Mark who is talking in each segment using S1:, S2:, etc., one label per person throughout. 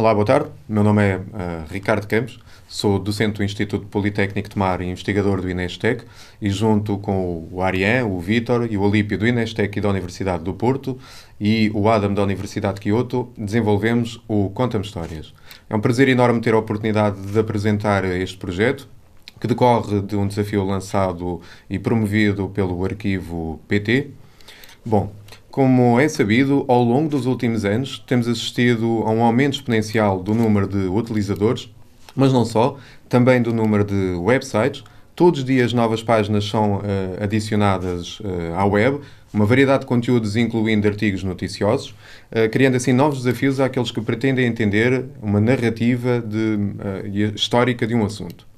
S1: Olá, boa tarde. Meu nome é uh, Ricardo Campos, sou docente do Instituto Politécnico de Mar e investigador do Inestec e junto com o Ariane, o Vítor e o Olímpio do Inestec e da Universidade do Porto e o Adam da Universidade de Kyoto desenvolvemos o Conta-me Histórias. É um prazer enorme ter a oportunidade de apresentar este projeto que decorre de um desafio lançado e promovido pelo arquivo PT. Bom, como é sabido, ao longo dos últimos anos temos assistido a um aumento exponencial do número de utilizadores, mas não só, também do número de websites. Todos os dias novas páginas são uh, adicionadas uh, à web, uma variedade de conteúdos, incluindo artigos noticiosos, uh, criando assim novos desafios àqueles que pretendem entender uma narrativa de, histórica de um assunto.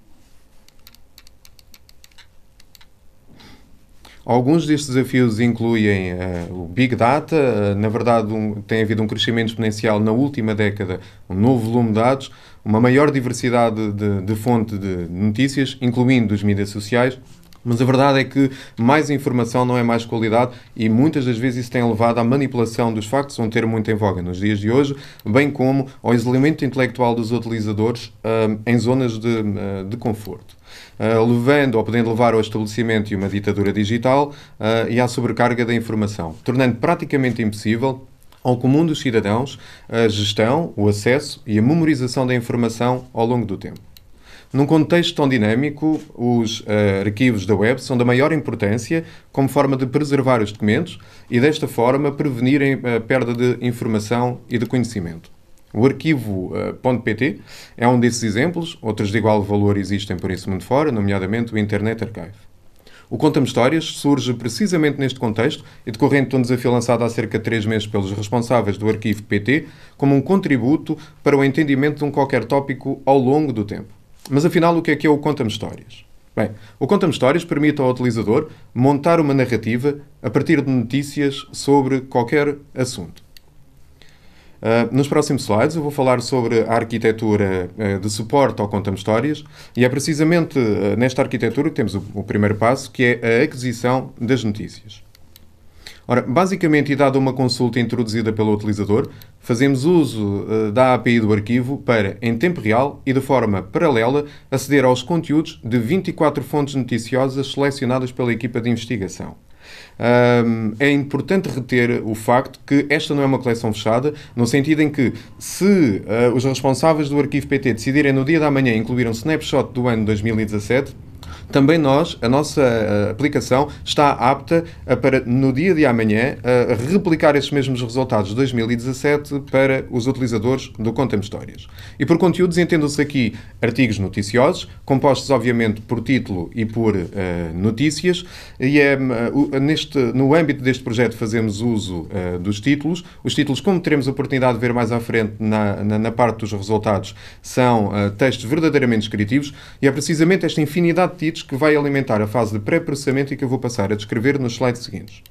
S1: Alguns destes desafios incluem uh, o Big Data, uh, na verdade um, tem havido um crescimento exponencial na última década, um novo volume de dados, uma maior diversidade de, de fonte de notícias, incluindo os mídias sociais, mas a verdade é que mais informação não é mais qualidade e muitas das vezes isso tem levado à manipulação dos factos, um termo muito em voga nos dias de hoje, bem como ao isolamento intelectual dos utilizadores uh, em zonas de, de conforto. Uh, levando ou podendo levar ao estabelecimento de uma ditadura digital e à sobrecarga da informação, tornando praticamente impossível ao comum dos cidadãos a gestão, o acesso e a memorização da informação ao longo do tempo. Num contexto tão dinâmico, os uh, arquivos da web são da maior importância como forma de preservar os documentos e, desta forma, prevenirem a perda de informação e de conhecimento. O arquivo uh, .pt é um desses exemplos, outros de igual valor existem por esse mundo fora, nomeadamente o Internet Archive. O Conta-me Histórias surge precisamente neste contexto e decorrente de um desafio lançado há cerca de três meses pelos responsáveis do arquivo PT, como um contributo para o entendimento de um qualquer tópico ao longo do tempo. Mas afinal, o que é que é o Conta-me Histórias? Bem, o Conta-me Histórias permite ao utilizador montar uma narrativa a partir de notícias sobre qualquer assunto. Uh, nos próximos slides eu vou falar sobre a arquitetura uh, de suporte ao Conta-me Histórias e é precisamente uh, nesta arquitetura que temos o, o primeiro passo, que é a aquisição das notícias. Ora, basicamente, e dada uma consulta introduzida pelo utilizador, fazemos uso uh, da API do arquivo para, em tempo real e de forma paralela, aceder aos conteúdos de 24 fontes noticiosas selecionadas pela equipa de investigação. Um, é importante reter o facto que esta não é uma coleção fechada, no sentido em que, se uh, os responsáveis do arquivo PT decidirem no dia da manhã incluir um snapshot do ano 2017, também nós, a nossa eh, aplicação está apta a, para, no dia de amanhã, a replicar esses mesmos resultados de 2017 para os utilizadores do Conta-me Histórias. E por conteúdos entendam-se aqui artigos noticiosos, compostos obviamente por título e por uh, notícias, e é, uh, neste, no âmbito deste projeto fazemos uso uh, dos títulos. Os títulos, como teremos a oportunidade de ver mais à frente na, na, na parte dos resultados, são textos verdadeiramente descritivos, e é precisamente esta infinidade de títulos que vai alimentar a fase de pré-processamento e que eu vou passar a descrever nos slides seguintes.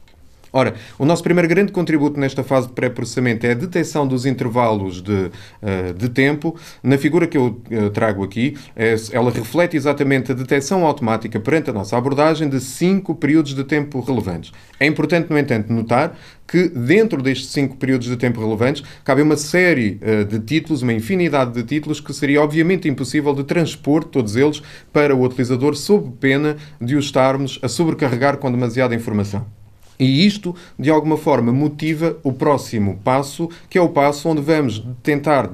S1: Ora, o nosso primeiro grande contributo nesta fase de pré-processamento é a detecção dos intervalos de, uh, de tempo. Na figura que eu trago aqui, é, ela reflete exatamente a detecção automática perante a nossa abordagem de cinco períodos de tempo relevantes. É importante, no entanto, notar que dentro destes cinco períodos de tempo relevantes cabe uma série uh, de títulos, uma infinidade de títulos que seria obviamente impossível de transpor todos eles para o utilizador sob pena de os estarmos a sobrecarregar com demasiada informação. E isto, de alguma forma, motiva o próximo passo, que é o passo onde vamos tentar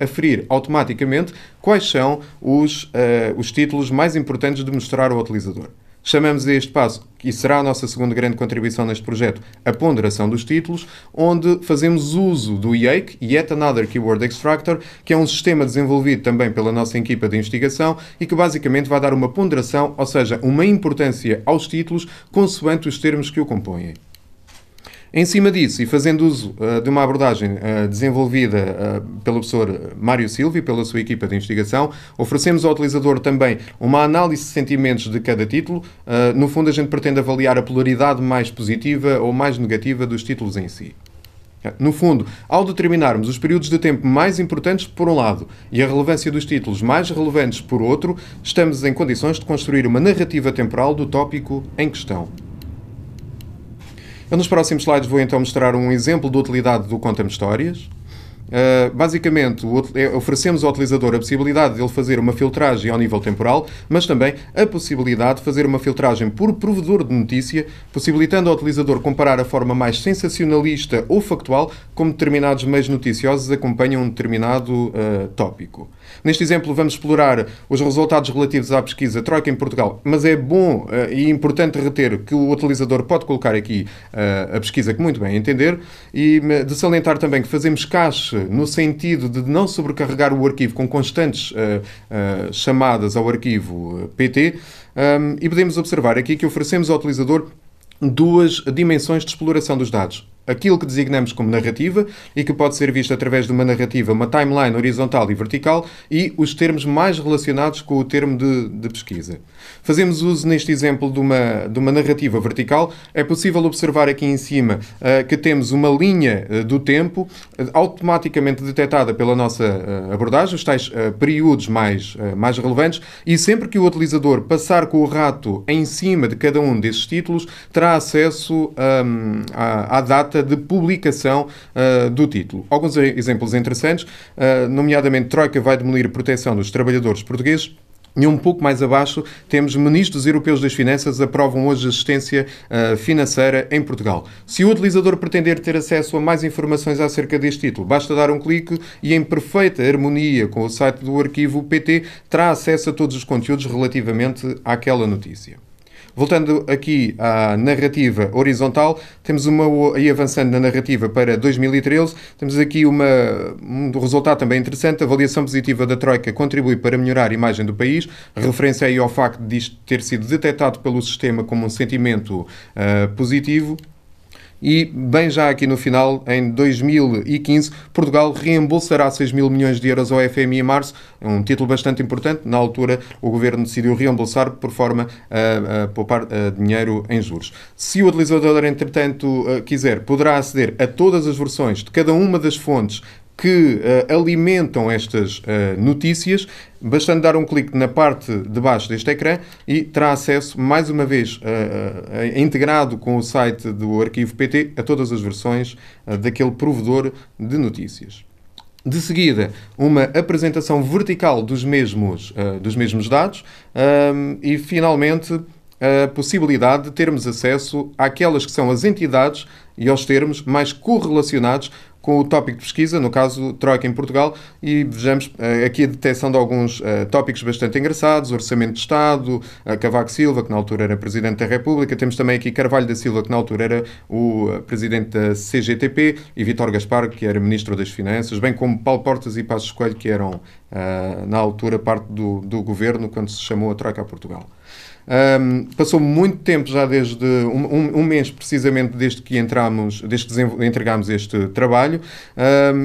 S1: aferir automaticamente quais são os, uh, os títulos mais importantes de mostrar ao utilizador. Chamamos a este passo, e será a nossa segunda grande contribuição neste projeto, a ponderação dos títulos, onde fazemos uso do IAKE, Yet Another Keyword Extractor, que é um sistema desenvolvido também pela nossa equipa de investigação e que basicamente vai dar uma ponderação, ou seja, uma importância aos títulos consoante os termos que o compõem. Em cima disso, e fazendo uso uh, de uma abordagem uh, desenvolvida uh, pelo professor Mário Silva e pela sua equipa de investigação, oferecemos ao utilizador também uma análise de sentimentos de cada título. no fundo, a gente pretende avaliar a polaridade mais positiva ou mais negativa dos títulos em si. No fundo, ao determinarmos os períodos de tempo mais importantes por um lado e a relevância dos títulos mais relevantes por outro, estamos em condições de construir uma narrativa temporal do tópico em questão. Nos próximos slides vou então mostrar um exemplo de utilidade do Conta-me Histórias. Uh, basicamente, é, oferecemos ao utilizador a possibilidade de ele fazer uma filtragem ao nível temporal, mas também a possibilidade de fazer uma filtragem por provedor de notícia, possibilitando ao utilizador comparar a forma mais sensacionalista ou factual como determinados meios noticiosos acompanham um determinado uh, tópico. Neste exemplo, vamos explorar os resultados relativos à pesquisa Troika em Portugal, mas é bom uh, e importante reter que o utilizador pode colocar aqui a pesquisa que muito bem entender e de salientar também que fazemos cache no sentido de não sobrecarregar o arquivo com constantes uh, chamadas ao arquivo PT um, e podemos observar aqui que oferecemos ao utilizador duas dimensões de exploração dos dados aquilo que designamos como narrativa e que pode ser visto através de uma narrativa, uma timeline horizontal e vertical e os termos mais relacionados com o termo de, de pesquisa. Fazemos uso neste exemplo de uma, de uma narrativa vertical. É possível observar aqui em cima uh, que temos uma linha uh, do tempo uh, automaticamente detectada pela nossa abordagem, os tais períodos mais, mais relevantes, e sempre que o utilizador passar com o rato em cima de cada um desses títulos, terá acesso um, à, à data data de publicação uh, do título. Alguns exemplos interessantes, uh, nomeadamente Troika vai demolir proteção dos trabalhadores portugueses. E um pouco mais abaixo temos ministros europeus das finanças aprovam hoje assistência uh, financeira em Portugal. Se o utilizador pretender ter acesso a mais informações acerca deste título, basta dar um clique e em perfeita harmonia com o site do arquivo PT terá acesso a todos os conteúdos relativamente àquela notícia. Voltando aqui à narrativa horizontal, temos uma, aí avançando na narrativa para 2013, temos aqui uma, um resultado também interessante, a avaliação positiva da Troika contribui para melhorar a imagem do país, referência aí ao facto de isto ter sido detectado pelo sistema como um sentimento uh, positivo, e, bem já aqui no final, em 2015, Portugal reembolsará 6 mil milhões de euros ao FMI em março. É um título bastante importante. Na altura, o governo decidiu reembolsar por forma a, a poupar a dinheiro em juros. Se o utilizador, entretanto, quiser, poderá aceder a todas as versões de cada uma das fontes que uh, alimentam estas uh, notícias, bastando dar um clique na parte de baixo deste ecrã e terá acesso, mais uma vez, uh, integrado com o site do arquivo PT, a todas as versões daquele provedor de notícias. De seguida, uma apresentação vertical dos mesmos, dos mesmos dados e, finalmente, a possibilidade de termos acesso àquelas que são as entidades e aos termos mais correlacionados com o tópico de pesquisa, no caso Troika em Portugal, e vejamos uh, aqui a detecção de alguns uh, tópicos bastante engraçados, Orçamento de Estado, uh, Cavaco Silva, que na altura era Presidente da República, temos também aqui Carvalho da Silva, que na altura era o Presidente da CGTP, e Vítor Gaspar, que era Ministro das Finanças, bem como Paulo Portas e Passos Coelho, que eram, na altura, parte do, do Governo, quando se chamou a Troika a Portugal. Um, passou muito tempo já desde um, um, um, mês precisamente desde que entramos, desde que entregámos este trabalho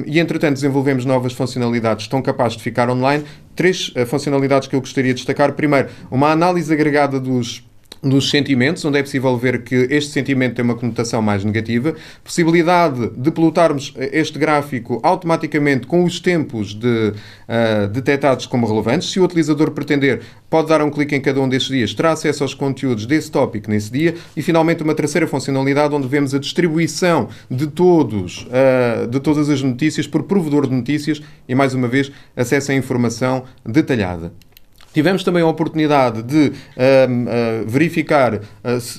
S1: e entretanto desenvolvemos novas funcionalidades estão capazes de ficar online. Três uh, funcionalidades que eu gostaria de destacar. Primeiro, uma análise agregada dos dos sentimentos, onde é possível ver que este sentimento tem uma conotação mais negativa, possibilidade de plotarmos este gráfico automaticamente com os tempos de, uh, detectados como relevantes. Se o utilizador pretender, pode dar um clique em cada um destes dias, terá acesso aos conteúdos desse tópico nesse dia e, finalmente, uma terceira funcionalidade onde vemos a distribuição de todos, uh, de todas as notícias por provedor de notícias e, mais uma vez, acesso à informação detalhada. Tivemos também a oportunidade de uh, uh, verificar uh,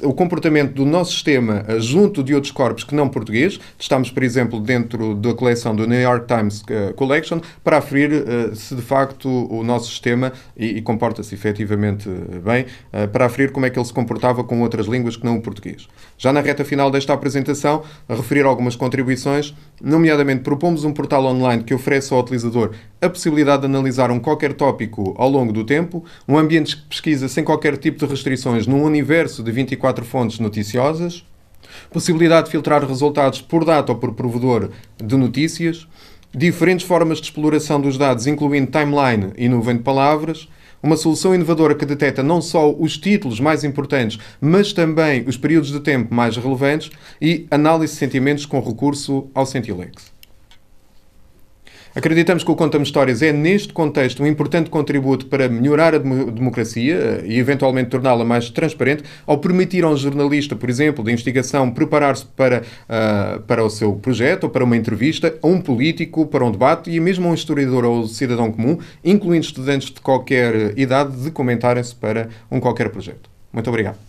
S1: o comportamento do nosso sistema junto de outros corpos que não português. Estamos, por exemplo, dentro da coleção do New York Times Collection para aferir se de facto o nosso sistema e, e comporta-se efetivamente bem, para aferir como é que ele se comportava com outras línguas que não o português. Já na reta final desta apresentação, a referir algumas contribuições, nomeadamente propomos um portal online que oferece ao utilizador a possibilidade de analisar um qualquer tópico ao longo do tempo tempo, um ambiente de pesquisa sem qualquer tipo de restrições num universo de 24 fontes noticiosas, possibilidade de filtrar resultados por data ou por provedor de notícias, diferentes formas de exploração dos dados, incluindo timeline e nuvem de palavras, uma solução inovadora que detecta não só os títulos mais importantes, mas também os períodos de tempo mais relevantes e análise de sentimentos com recurso ao Sentilex. Acreditamos que o Conta-me Histórias é, neste contexto, um importante contributo para melhorar a democracia eh, e, eventualmente, torná-la mais transparente, ao permitir a um jornalista, por exemplo, de investigação, preparar-se para, uh, para o seu projeto ou para uma entrevista, a um político, para um debate e mesmo a um historiador ou cidadão comum, incluindo estudantes de qualquer idade, de comentarem-se para um qualquer projeto. Muito obrigado.